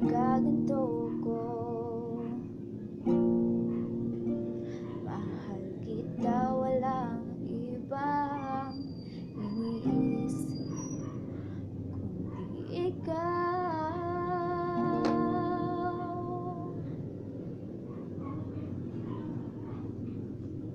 nagkaganto ko.